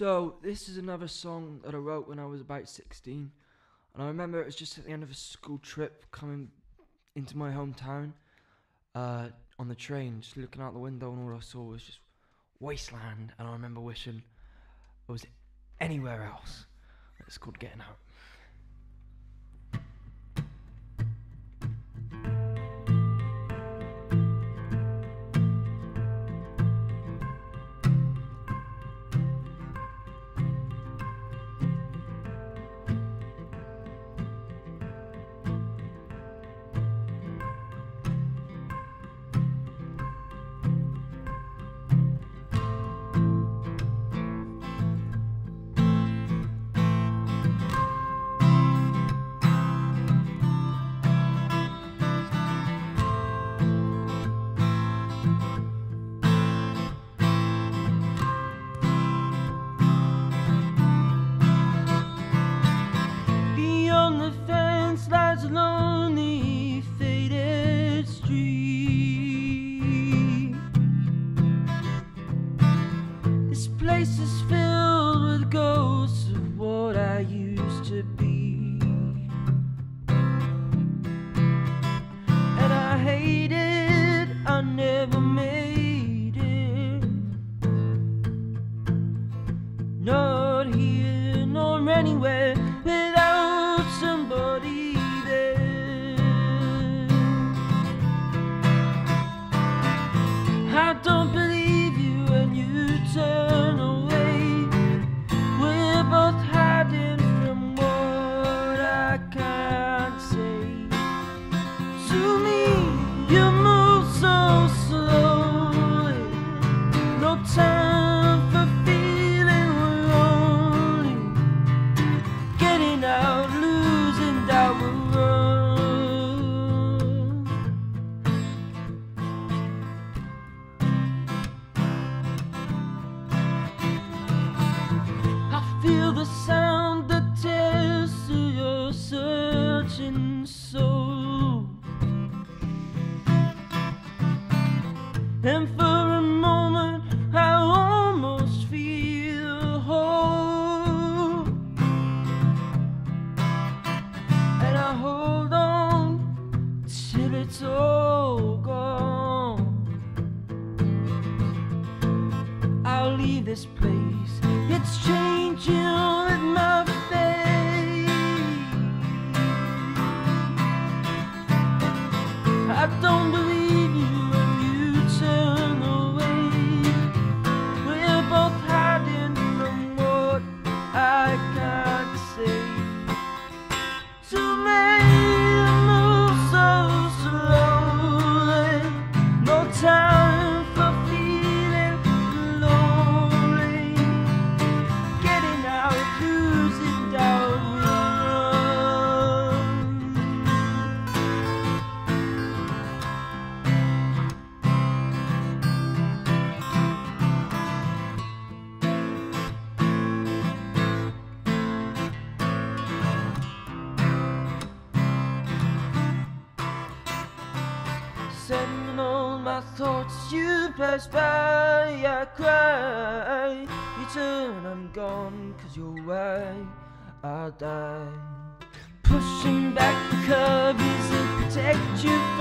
So this is another song that I wrote when I was about 16, and I remember it was just at the end of a school trip coming into my hometown uh, on the train, just looking out the window, and all I saw was just wasteland. And I remember wishing I was anywhere else. It's called Getting Out. The sound that tears to your searching soul. And for a moment, I almost feel whole. And I hold on till it's all gone. I'll leave this place. It's changing my face. I don't believe my thoughts, you pass by, I cry. You turn, I'm gone, cause you're right, I'll die. Pushing back the covers that protect you.